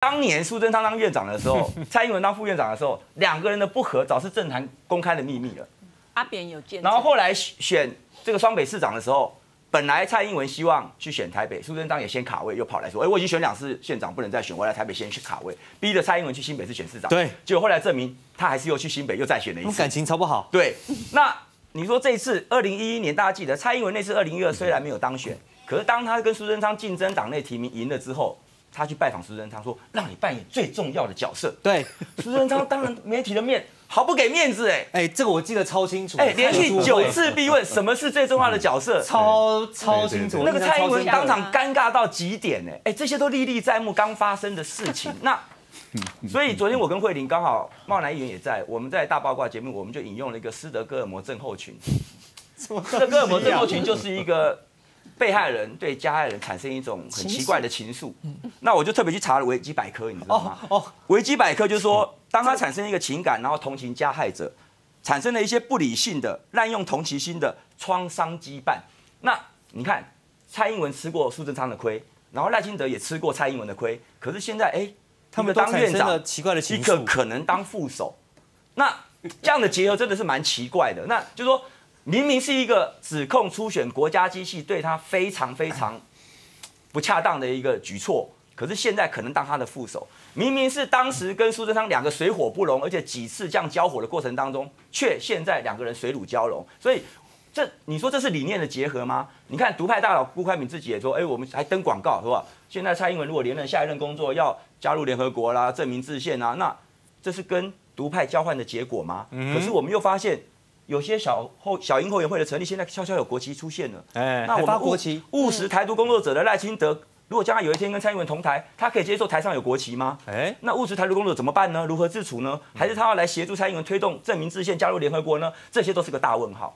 当年苏贞昌当院长的时候，蔡英文当副院长的时候，两个人的不和早是政坛公开的秘密了。阿扁有见，然后后来选这个双北市长的时候，本来蔡英文希望去选台北，苏贞昌也先卡位，又跑来说，哎，我已经选两次县长，不能再选，我来台北先去卡位，逼着蔡英文去新北市选市长。对，结果后来证明他还是又去新北又再选了一次，感情超不好。对，那你说这一次二零一一年大家记得蔡英文那次二零一二虽然没有当选，可是当他跟苏贞昌竞争党内提名赢了之后，他去拜访苏贞昌说，让你扮演最重要的角色。对，苏贞昌当然媒体的面。毫不给面子哎哎，这个我记得超清楚哎，连续九次逼问什么是最重要的角色，超超清楚。那个蔡英文当场尴尬到极点哎哎，这些都历历在目，刚发生的事情。那 所以昨天我跟慧玲刚好茂南议员也在，我们在大八卦节目，我们就引用了一个斯德哥尔摩症候群。斯德哥尔摩症候群就是一个被害人对加害人产生一种很奇怪的情愫。那我就特别去查了维基百科，你知道吗？哦，维基百科就是说。当他产生一个情感，然后同情加害者，产生了一些不理性的滥用同情心的创伤羁绊。那你看，蔡英文吃过苏贞昌的亏，然后赖清德也吃过蔡英文的亏，可是现在哎，他们当院长，奇怪的一个可能当副手，那这样的结合真的是蛮奇怪的。那就说明明是一个指控初选国家机器对他非常非常不恰当的一个举措。可是现在可能当他的副手，明明是当时跟苏贞昌两个水火不容，而且几次这样交火的过程当中，却现在两个人水乳交融。所以这你说这是理念的结合吗？你看独派大佬辜开敏自己也说，哎，我们还登广告是吧？现在蔡英文如果连任下一任工作要加入联合国啦，证明自宪啊，那这是跟独派交换的结果吗？可是我们又发现有些小后小英后援会的成立，现在悄悄有国旗出现了。哎，那我们国旗务实台独工作者的赖清德。如果将来有一天跟蔡英文同台，他可以接受台上有国旗吗？哎，那务实台独工作者怎么办呢？如何自处呢？还是他要来协助蔡英文推动证明自宪加入联合国呢？这些都是个大问号。